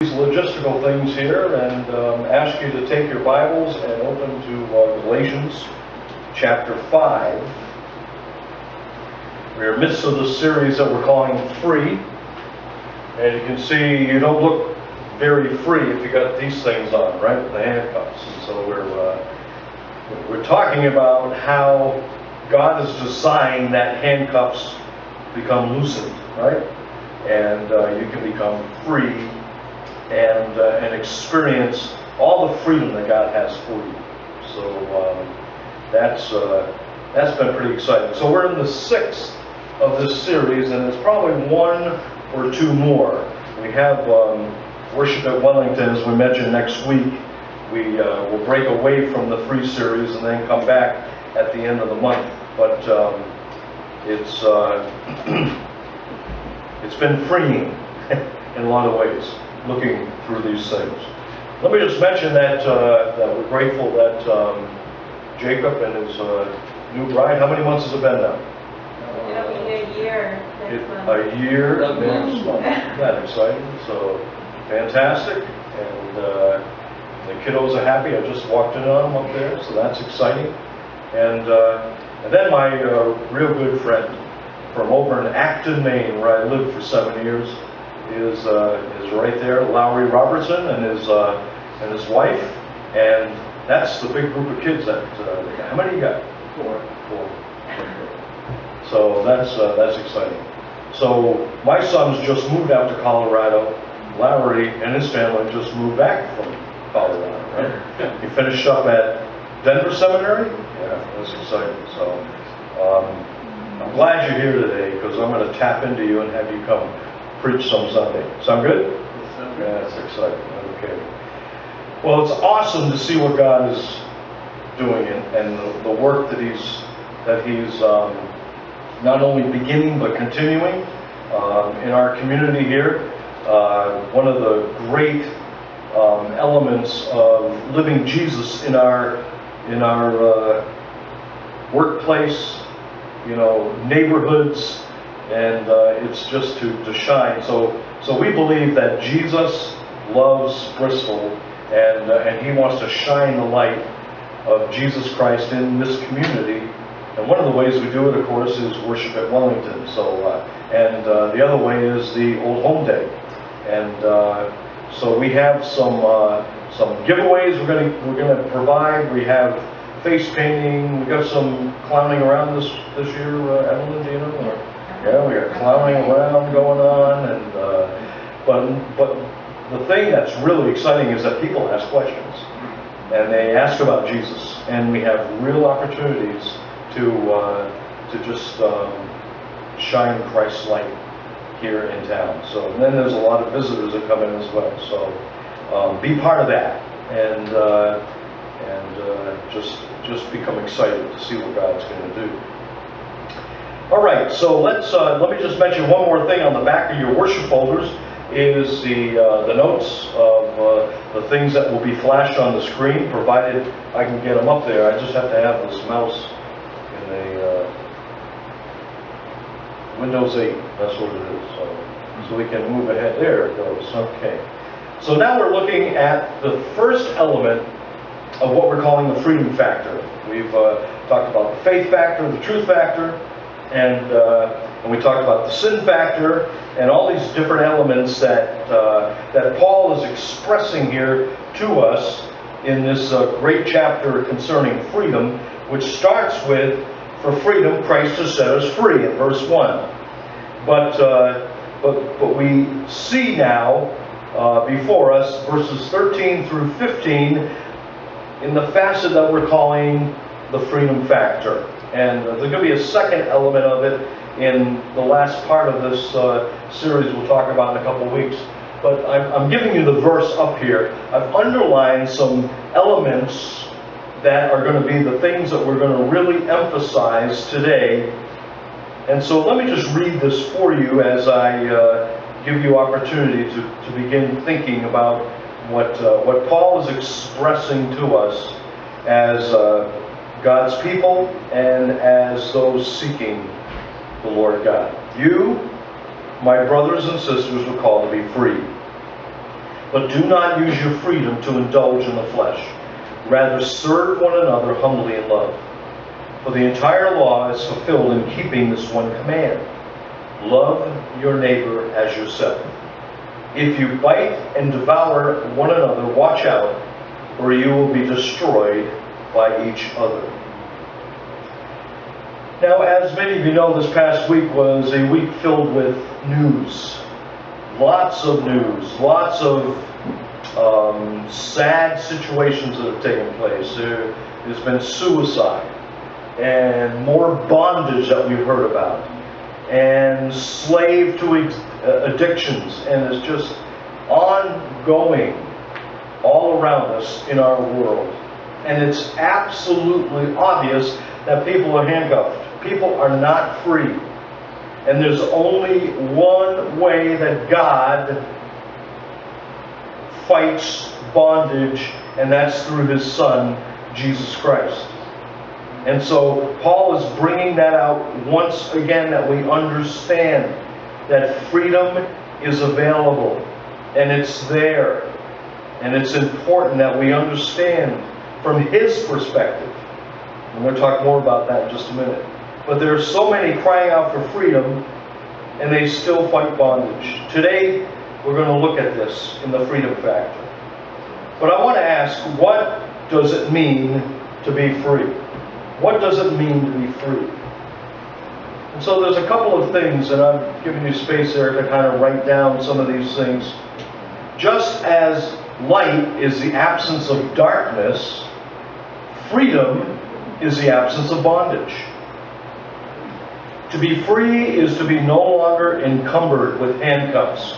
these logistical things here and um, ask you to take your Bibles and open to uh, Galatians chapter 5. We're in the midst of the series that we're calling Free. And you can see you don't look very free if you got these things on, right? The handcuffs. And so we're, uh, we're talking about how God has designed that handcuffs become loosened, right? And uh, you can become free and, uh, and experience all the freedom that God has for you. So um, that's, uh, that's been pretty exciting. So we're in the sixth of this series, and it's probably one or two more. We have um, worship at Wellington, as we mentioned, next week. We uh, will break away from the free series and then come back at the end of the month. But um, it's uh, it's been freeing in a lot of ways looking through these things. Let me just mention that, uh, that we're grateful that um, Jacob and his uh, new bride, how many months has it been now? It'll be a year It- A year Eleven next month. Isn't that exciting? So, fantastic. And uh, the kiddos are happy. I just walked in on them up there, so that's exciting. And, uh, and then my uh, real good friend from over in Acton, Maine, where I lived for seven years, is, uh, is right there, Lowry Robertson and his, uh, and his wife. And that's the big group of kids that, uh, how many you got? Four. Four. So that's, uh, that's exciting. So my son's just moved out to Colorado. Lowry and his family just moved back from Colorado, right? He finished up at Denver Seminary? Yeah, that's exciting. So, um, I'm glad you're here today because I'm going to tap into you and have you come preach some Sunday. Sound good? Yeah, that's exciting. Okay. Well, it's awesome to see what God is doing and, and the, the work that He's that He's um, not only beginning but continuing um, in our community here. Uh, one of the great um, elements of living Jesus in our in our uh, workplace, you know, neighborhoods, and uh, it's just to, to shine. So, so we believe that Jesus loves Bristol, and uh, and He wants to shine the light of Jesus Christ in this community. And one of the ways we do it, of course, is worship at Wellington. So, uh, and uh, the other way is the Old Home Day, and uh, so we have some uh, some giveaways we're going to we're to provide. We have face painting. We got some clowning around this this year, Evelyn. Do you know? Or- yeah, we got clowning around going on, and uh, but but the thing that's really exciting is that people ask questions, and they ask about Jesus, and we have real opportunities to uh, to just um, shine Christ's light here in town. So and then there's a lot of visitors that come in as well. So um, be part of that, and uh, and uh, just just become excited to see what God's going to do. All right, so let's, uh, let me just mention one more thing on the back of your worship folders is the, uh, the notes of uh, the things that will be flashed on the screen, provided I can get them up there. I just have to have this mouse in a, uh, Windows 8, that's what it is, so, so we can move ahead. There it goes, okay. So now we're looking at the first element of what we're calling the freedom factor. We've uh, talked about the faith factor, the truth factor, and, uh, and we talked about the sin factor and all these different elements that, uh, that Paul is expressing here to us in this uh, great chapter concerning freedom, which starts with, For freedom Christ has set us free, in verse 1. But, uh, but, but we see now uh, before us verses 13 through 15 in the facet that we're calling the freedom factor. And uh, there's going to be a second element of it in the last part of this uh, series we'll talk about in a couple of weeks. But I'm, I'm giving you the verse up here. I've underlined some elements that are going to be the things that we're going to really emphasize today. And so let me just read this for you as I uh, give you opportunity to, to begin thinking about what, uh, what Paul is expressing to us as uh, God's people and as those seeking the Lord God. You, my brothers and sisters, were called to be free. But do not use your freedom to indulge in the flesh. Rather, serve one another humbly in love. For the entire law is fulfilled in keeping this one command love your neighbor as yourself. If you bite and devour one another, watch out, or you will be destroyed by each other. Now, as many of you know, this past week was a week filled with news. Lots of news, lots of um, sad situations that have taken place. There has been suicide and more bondage that we've heard about, and slave to uh, addictions, and it's just ongoing all around us in our world. And it's absolutely obvious that people are handcuffed. People are not free. And there's only one way that God fights bondage, and that's through his Son, Jesus Christ. And so Paul is bringing that out once again that we understand that freedom is available and it's there. And it's important that we understand from his perspective. I'm going to talk more about that in just a minute. But there are so many crying out for freedom and they still fight bondage. Today, we're going to look at this in the freedom factor. But I want to ask, what does it mean to be free? What does it mean to be free? And so there's a couple of things, and I'm giving you space there to kind of write down some of these things. Just as light is the absence of darkness, freedom is the absence of bondage. To be free is to be no longer encumbered with handcuffs.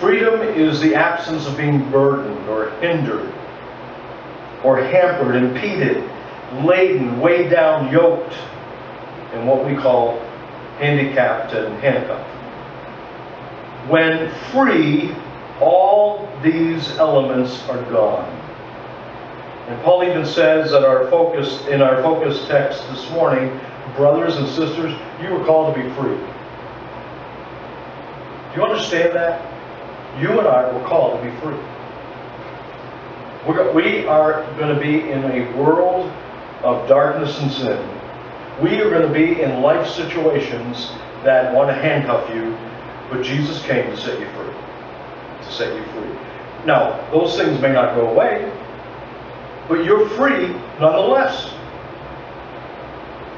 Freedom is the absence of being burdened or hindered or hampered, impeded, laden, weighed down, yoked, and what we call handicapped and handcuffed. When free, all these elements are gone. And Paul even says that our focus in our focus text this morning, brothers and sisters, you were called to be free. Do you understand that? You and I were called to be free. We're, we are going to be in a world of darkness and sin. We are going to be in life situations that want to handcuff you, but Jesus came to set you free. To set you free. Now, those things may not go away, but you're free nonetheless.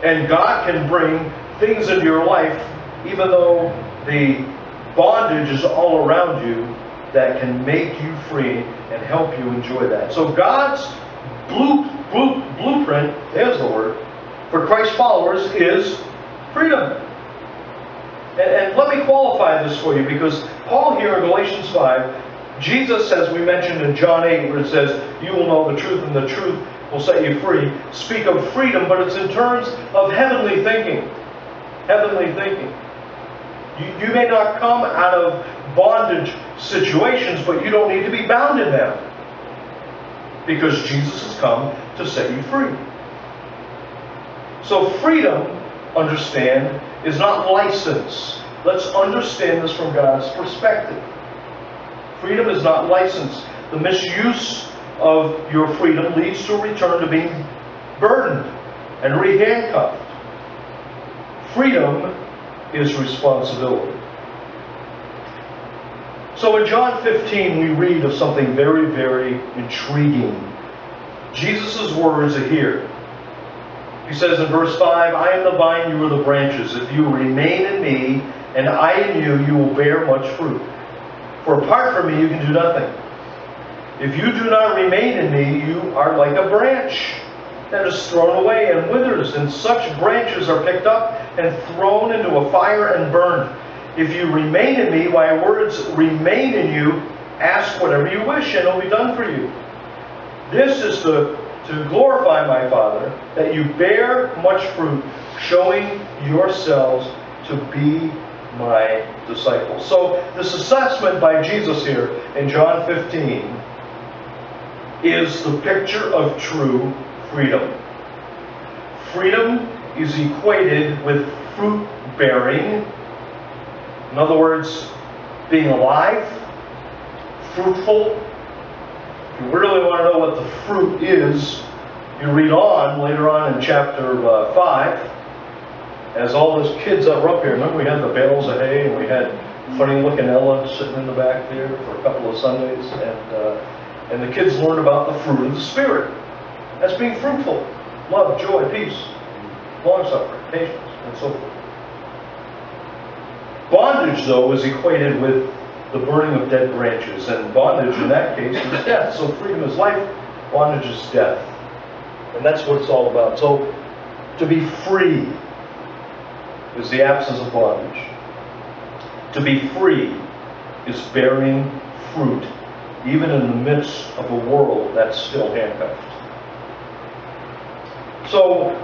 And God can bring things into your life, even though the bondage is all around you, that can make you free and help you enjoy that. So God's blue, blue, blueprint, there's the word, for Christ's followers is freedom. And, and let me qualify this for you because Paul here in Galatians 5, Jesus, as we mentioned in John 8, where it says, You will know the truth, and the truth will set you free, speak of freedom, but it's in terms of heavenly thinking. Heavenly thinking. You, you may not come out of bondage situations, but you don't need to be bound in them. Because Jesus has come to set you free. So freedom, understand, is not license. Let's understand this from God's perspective. Freedom is not license. The misuse of your freedom leads to a return to being burdened and re-handcuffed. Freedom is responsibility. So in John 15, we read of something very, very intriguing. Jesus' words are here. He says in verse 5, I am the vine, you are the branches. If you remain in me, and I in you, you will bear much fruit. For apart from me, you can do nothing. If you do not remain in me, you are like a branch that is thrown away and withers, and such branches are picked up and thrown into a fire and burned. If you remain in me, my words remain in you, ask whatever you wish, and it will be done for you. This is to, to glorify my Father, that you bear much fruit, showing yourselves to be my disciples. So, this assessment by Jesus here in John 15 is the picture of true freedom. Freedom is equated with fruit bearing. In other words, being alive, fruitful. If you really want to know what the fruit is, you read on later on in chapter uh, 5, as all those kids that were up here, remember we had the bales of hay and we had funny looking Ella sitting in the back there for a couple of Sundays, and, uh, and the kids learned about the fruit of the Spirit. That's being fruitful love, joy, peace, long suffering, patience, and so forth. Bondage, though, is equated with the burning of dead branches, and bondage in that case is death. So freedom is life, bondage is death. And that's what it's all about. So to be free is the absence of bondage. To be free is bearing fruit, even in the midst of a world that's still handcuffed. So,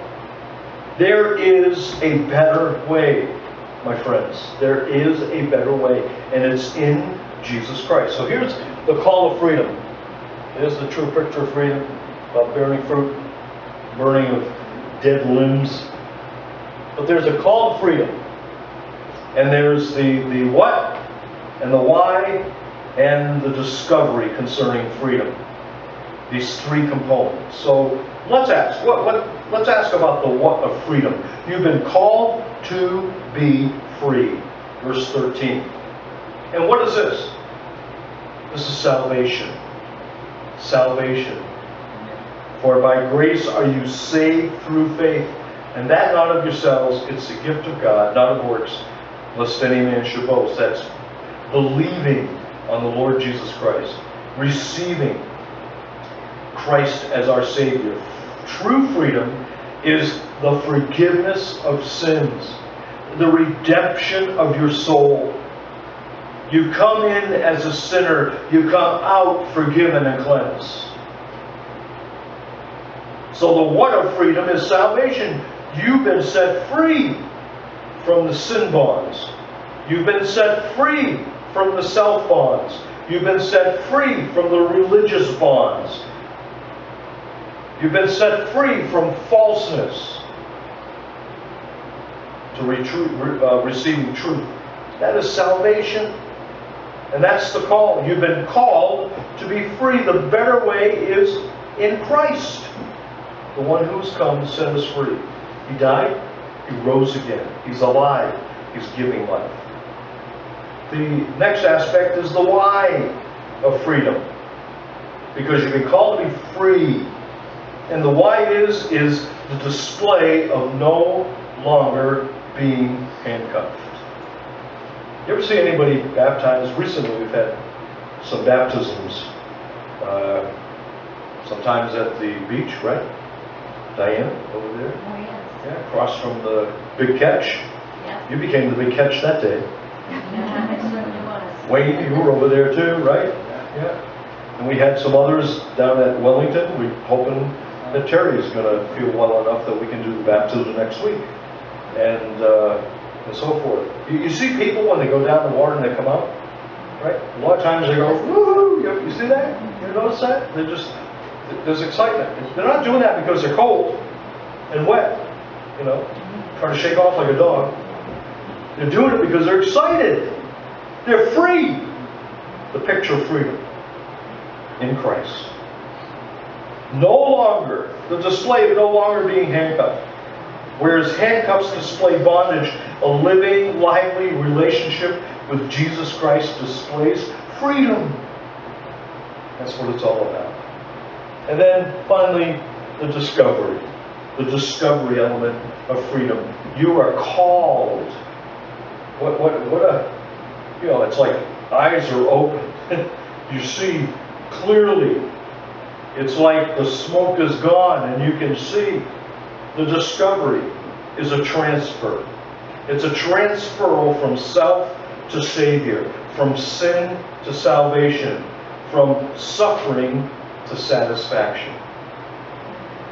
there is a better way, my friends. There is a better way, and it's in Jesus Christ. So here's the call of freedom. Here's the true picture of freedom about bearing fruit, burning of dead limbs. But there's a call of freedom. And there's the, the what and the why and the discovery concerning freedom. These three components. So let's ask, what, what, let's ask about the what of freedom. You've been called to be free. Verse 13. And what is this? This is salvation. Salvation. For by grace are you saved through faith, and that not of yourselves, it's the gift of God, not of works, lest any man should boast. That's believing on the Lord Jesus Christ, receiving Christ as our Savior. True freedom is the forgiveness of sins, the redemption of your soul. You come in as a sinner, you come out forgiven and cleansed. So the what of freedom is salvation. You've been set free from the sin bonds. You've been set free from the self bonds. You've been set free from the religious bonds. You've been set free from falseness to uh, receiving truth. That is salvation. And that's the call. You've been called to be free. The better way is in Christ, the one who's come to set us free. He died, He rose again. He's alive, He's giving life. The next aspect is the why of freedom. Because you've been called to be free. And the why is, is the display of no longer being handcuffed. You ever see anybody baptized? Recently, we've had some baptisms. Uh, sometimes at the beach, right? Diane, over there. Oh, yes. Yeah, across from the big catch. Yeah. You became the big catch that day. Yeah, it certainly was. Wayne, you were over there too, right? Yeah. And we had some others down at Wellington. We're hoping that Terry is going to feel well enough that we can do the baptism next week. And, uh, and so forth. You, you see people when they go down the water and they come out, right? A lot of times they go, woohoo! You, you see that? You notice that? They're just, there's excitement. They're not doing that because they're cold and wet, you know, trying to shake off like a dog. They're doing it because they're excited. They're free. The picture of freedom in Christ. No longer, the display of no longer being handcuffed. Whereas handcuffs display bondage, a living, lively relationship with Jesus Christ displays freedom. That's what it's all about. And then finally, the discovery. The discovery element of freedom. You are called. What, what, what a, you know, it's like eyes are open. you see clearly. It's like the smoke is gone and you can see. The discovery is a transfer. It's a transferal from self to Savior, from sin to salvation, from suffering to satisfaction.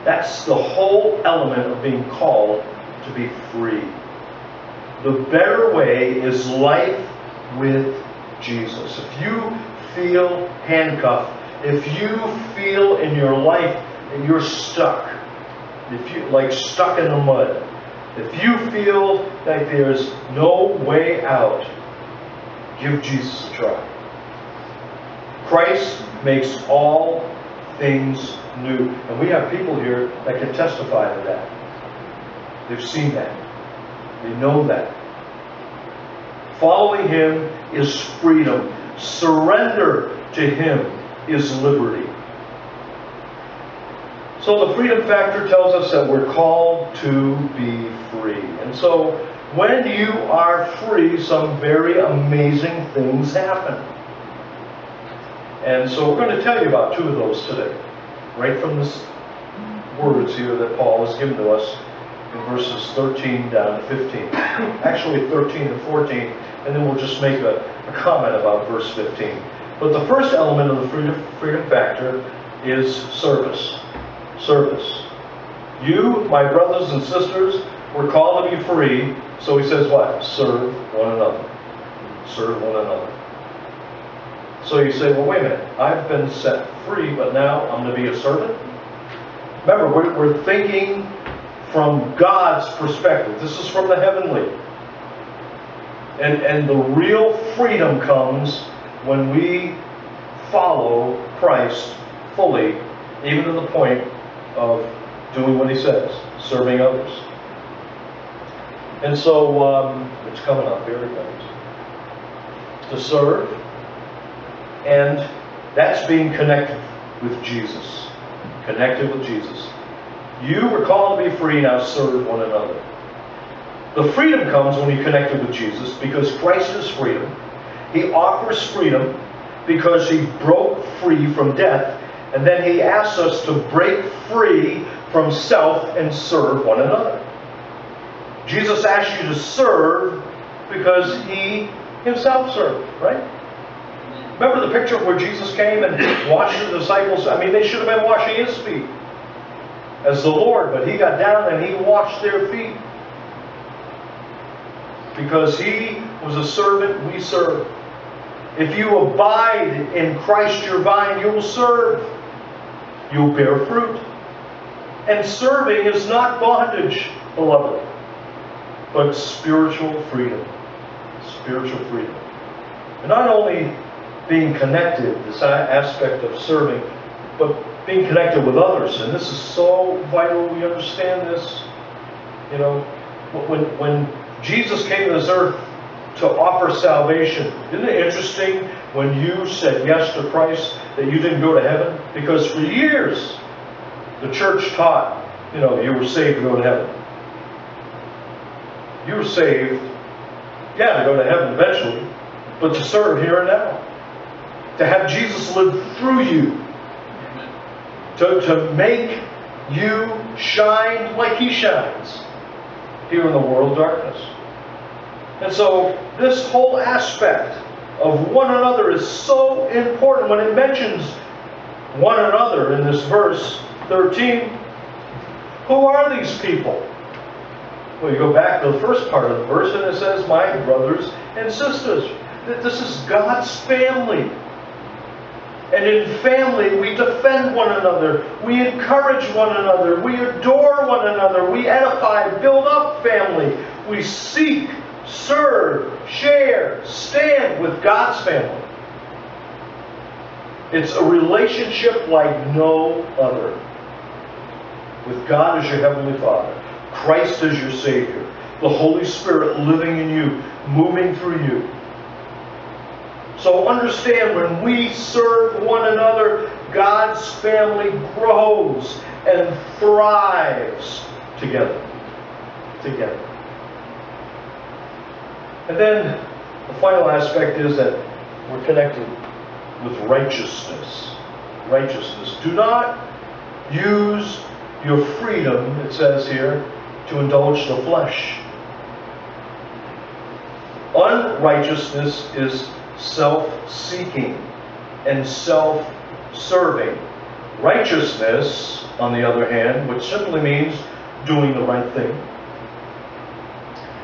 That's the whole element of being called to be free. The better way is life with Jesus. If you feel handcuffed, if you feel in your life that you're stuck, if you like stuck in the mud, if you feel that there's no way out, give Jesus a try. Christ makes all things new. And we have people here that can testify to that. They've seen that. They know that. Following Him is freedom. Surrender to Him is liberty. So the freedom factor tells us that we're called to be free. And so when you are free, some very amazing things happen. And so we're going to tell you about two of those today, right from this words here that Paul has given to us in verses 13 down to 15. Actually 13 to 14, and then we'll just make a, a comment about verse 15. But the first element of the freedom, freedom factor is service. Service. You, my brothers and sisters, were called to be free, so he says what? Serve one another. Serve one another. So you say, well, wait a minute, I've been set free, but now I'm to be a servant? Remember, we're, we're thinking from God's perspective. This is from the heavenly. And, and the real freedom comes when we follow Christ fully, even to the point of doing what he says, serving others. And so, um, it's coming up, here it comes. To serve, and that's being connected with Jesus. Connected with Jesus. You were called to be free, now serve one another. The freedom comes when you're connected with Jesus because Christ is freedom. He offers freedom because he broke free from death, and then he asks us to break free from self and serve one another. Jesus asks you to serve because he himself served, right? Remember the picture where Jesus came and washed the disciples? I mean, they should have been washing his feet as the Lord, but he got down and he washed their feet. Because he was a servant we serve. If you abide in Christ your vine, you'll serve. You'll bear fruit. And serving is not bondage, beloved, but spiritual freedom. Spiritual freedom. And not only being connected, this aspect of serving, but being connected with others. And this is so vital we understand this. You know, when, when Jesus came to this earth to offer salvation, isn't it interesting when you said yes to Christ that you didn't go to heaven? Because for years, the church taught, you know, you were saved to go to heaven. You were saved, yeah, to go to heaven eventually, but to serve here and now to have Jesus live through you, to, to make you shine like he shines here in the world darkness. And so this whole aspect of one another is so important when it mentions one another in this verse 13. Who are these people? Well, you go back to the first part of the verse and it says, My brothers and sisters. that This is God's family. And in family, we defend one another. We encourage one another. We adore one another. We edify, build up family. We seek, serve, share, stand with God's family. It's a relationship like no other. With God as your Heavenly Father, Christ as your Savior, the Holy Spirit living in you, moving through you. So understand when we serve one another, God's family grows and thrives together. Together. And then the final aspect is that we're connected with righteousness. Righteousness. Do not use your freedom, it says here, to indulge the flesh. Unrighteousness is self-seeking and self-serving. Righteousness, on the other hand, which simply means doing the right thing,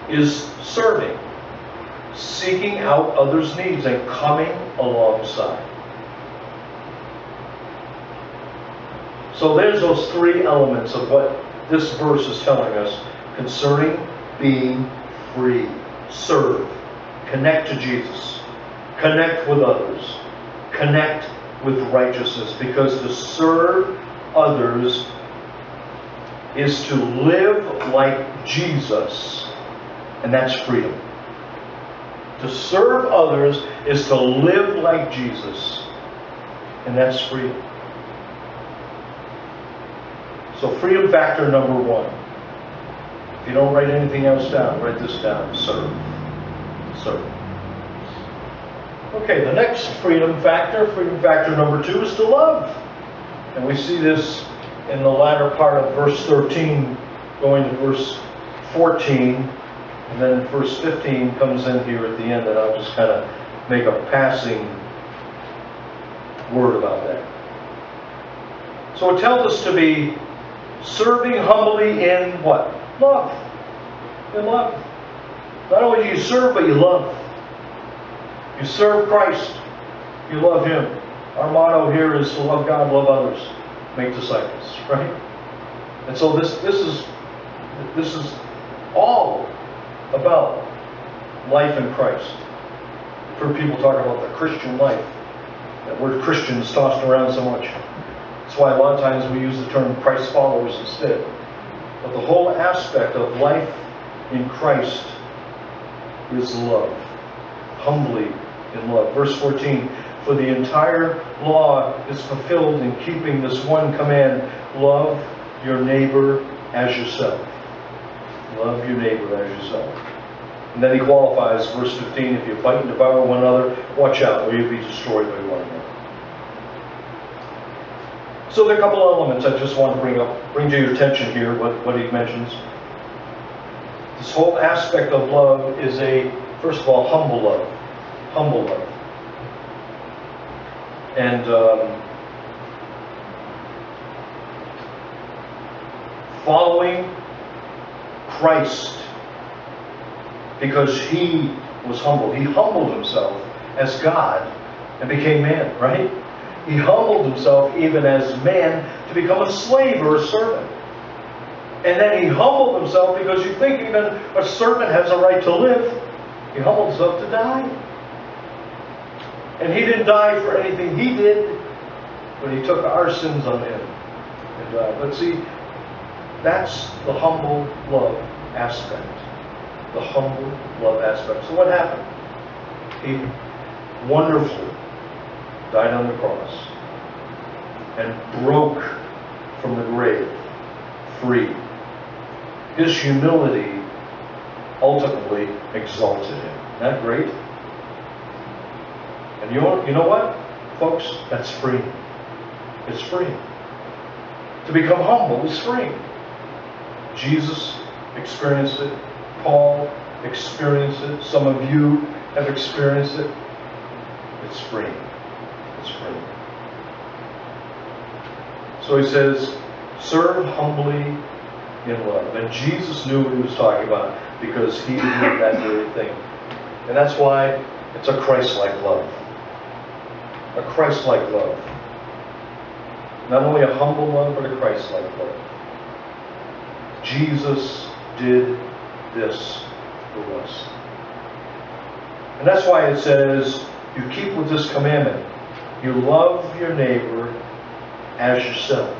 is serving, seeking out others' needs and coming alongside. So there's those three elements of what this verse is telling us concerning being free. Serve. Connect to Jesus connect with others, connect with righteousness because to serve others is to live like Jesus, and that's freedom. To serve others is to live like Jesus, and that's freedom. So, freedom factor number one. If you don't write anything else down, write this down serve. Serve. Okay, the next freedom factor, freedom factor number two, is to love. And we see this in the latter part of verse 13, going to verse 14, and then verse 15 comes in here at the end, and I'll just kind of make a passing word about that. So it tells us to be serving humbly in what? Love. In love. Not only do you serve, but you love. You serve Christ. You love Him. Our motto here is to love God, love others, make disciples, right? And so this this is this is all about life in Christ. I've heard people talk about the Christian life. That word Christian is tossed around so much. That's why a lot of times we use the term Christ followers instead. But the whole aspect of life in Christ is love. Humbly in love. Verse 14, for the entire law is fulfilled in keeping this one command, love your neighbor as yourself. Love your neighbor as yourself. And then he qualifies, verse 15, if you fight and devour one another, watch out, or you'll be destroyed by one another. So there are a couple of elements I just want to bring up, bring to your attention here, what, what he mentions. This whole aspect of love is a, first of all, humble love. Humble life. And um, following Christ because he was humble. He humbled himself as God and became man, right? He humbled himself even as man to become a slave or a servant. And then he humbled himself because you think even a servant has a right to live. He humbled himself to die. And he didn't die for anything he did, but he took our sins on him and died. But see, that's the humble love aspect. The humble love aspect. So what happened? He wonderfully died on the cross and broke from the grave free. His humility ultimately exalted him. Isn't that great? And you know, you know what, folks? That's free. It's free. To become humble is free. Jesus experienced it. Paul experienced it. Some of you have experienced it. It's free. It's free. So he says, serve humbly in love. And Jesus knew what he was talking about because he did that very thing. And that's why it's a Christ-like love. A Christ-like love. Not only a humble love, but a Christ-like love. Jesus did this for us. And that's why it says, you keep with this commandment. You love your neighbor as yourself.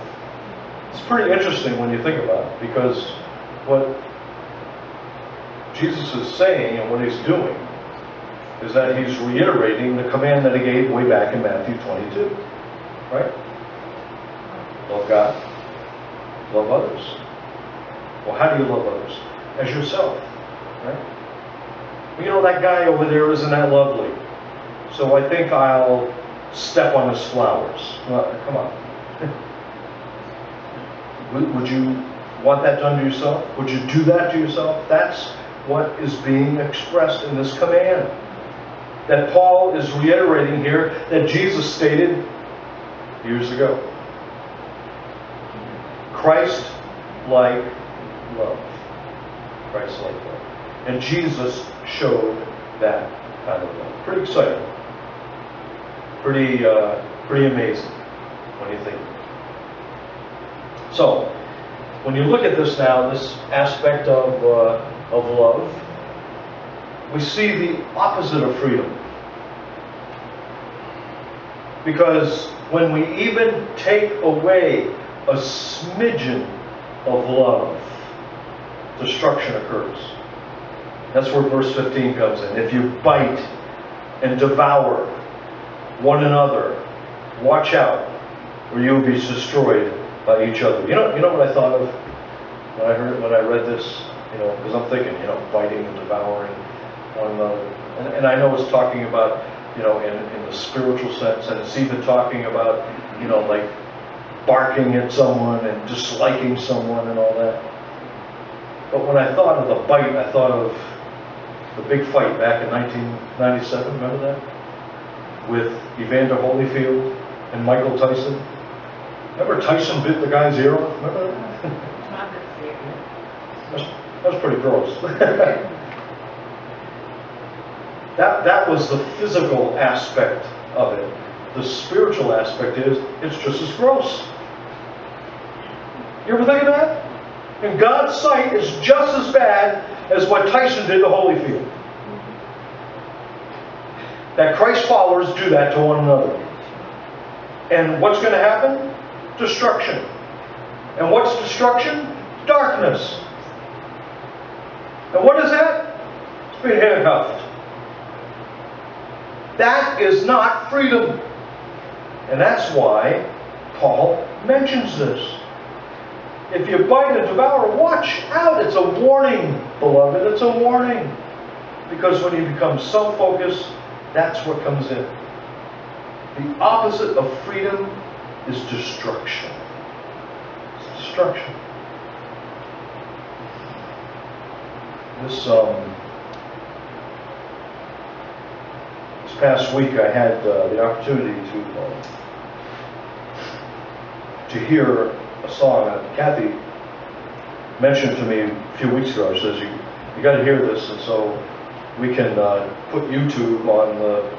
It's pretty interesting when you think about it, because what Jesus is saying and what he's doing is that he's reiterating the command that he gave way back in Matthew 22. Right? Love God. Love others. Well, how do you love others? As yourself. Right? You know, that guy over there, isn't that lovely? So I think I'll step on his flowers. Well, come on. would you want that done to yourself? Would you do that to yourself? That's what is being expressed in this command. That Paul is reiterating here that Jesus stated years ago. Christ like love. Christ like love. And Jesus showed that kind of love. Pretty exciting. Pretty, uh, pretty amazing when you think. So, when you look at this now, this aspect of, uh, of love, we see the opposite of freedom. Because when we even take away a smidgen of love, destruction occurs. That's where verse 15 comes in. If you bite and devour one another, watch out, or you will be destroyed by each other. You know, you know what I thought of when I heard when I read this? You know, because I'm thinking, you know, biting and devouring one another, and, and I know it's talking about, you know, in, in the spiritual sense, and it's even talking about, you know, like barking at someone and disliking someone and all that. But when I thought of the bite, I thought of the big fight back in 1997. Remember that? With Evander Holyfield and Michael Tyson. Remember Tyson bit the guy's ear off? Remember that? That was, that was pretty gross. that, that was the physical aspect of it. The spiritual aspect is, it's just as gross. You ever think of that? In God's sight, it's just as bad as what Tyson did to Holyfield. That Christ followers do that to one another. And what's going to happen? Destruction. And what's destruction? Darkness. And what is that? It's being handcuffed. That is not freedom. And that's why Paul mentions this. If you bite and devour, watch out. It's a warning, beloved. It's a warning. Because when you become self focused, that's what comes in. The opposite of freedom is destruction. It's destruction. This, um, this past week I had uh, the opportunity to, uh, to hear a song. Uh, Kathy mentioned to me a few weeks ago, she says, you, you got to hear this, and so we can uh, put YouTube on the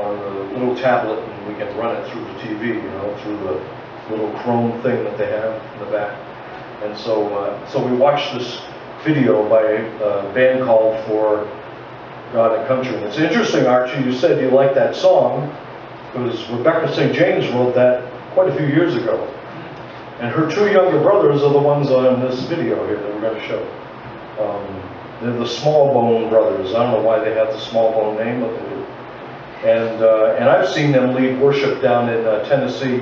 on the little tablet, and we can run it through the TV, you know, through the little Chrome thing that they have in the back. And so, uh, so we watched this video by a band called For God and Country. It's interesting, Archie, you said you liked that song, because Rebecca St. James wrote that quite a few years ago. And her two younger brothers are the ones on this video here that we're going to show. Um, they're the Smallbone Brothers. I don't know why they have the Smallbone name, but they do. And, uh, and I've seen them lead worship down in uh, Tennessee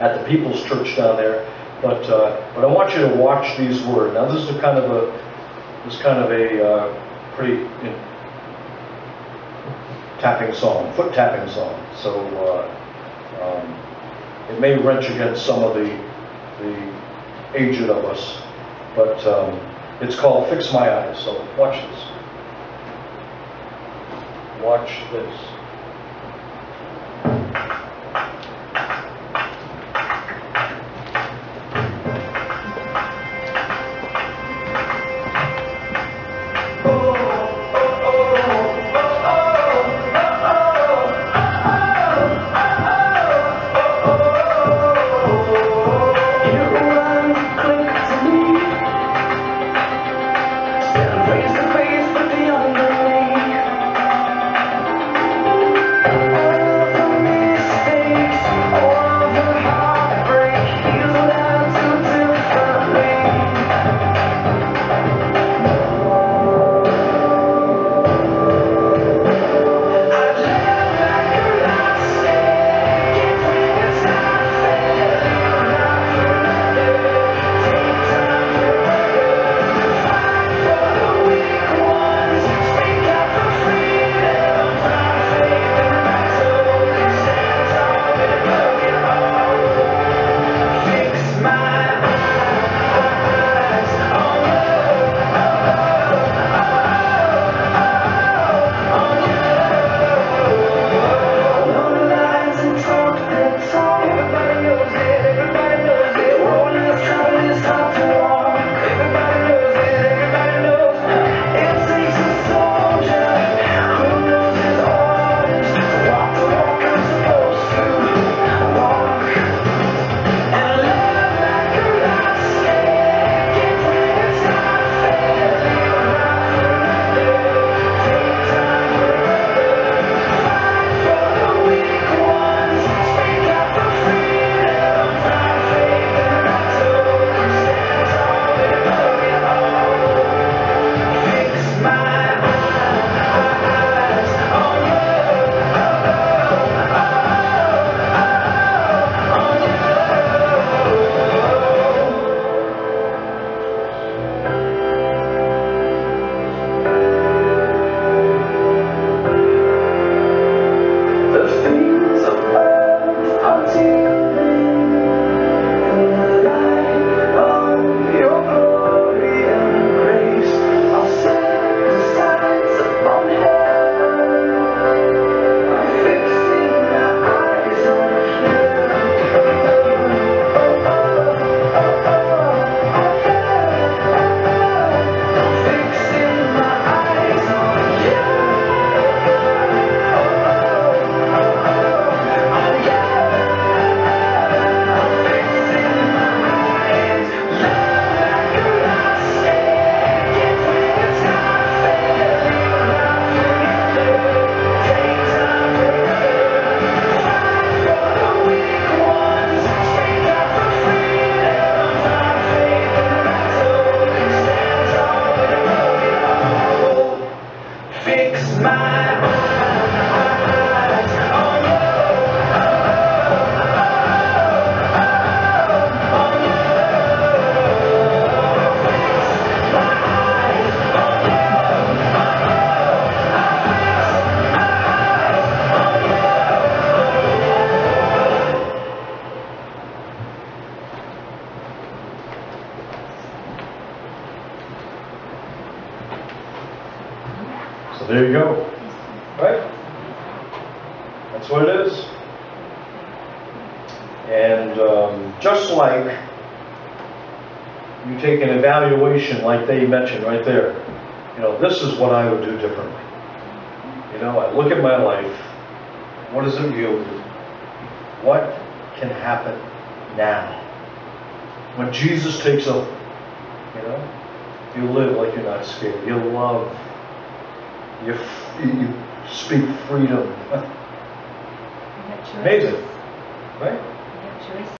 at the People's Church down there. But, uh, but I want you to watch these words. Now this is a kind of a, this is kind of a pretty in, tapping song, foot tapping song. So uh, um, it may wrench against some of the, the aged of us, but um, it's called Fix My Eyes. So watch this. Watch this. Like they mentioned right there, you know, this is what I would do differently. You know, I look at my life, what is does it yield? What can happen now? When Jesus takes over, you know, you live like you're not scared. You love. You, f- you speak freedom. Amazing, right? We have choices.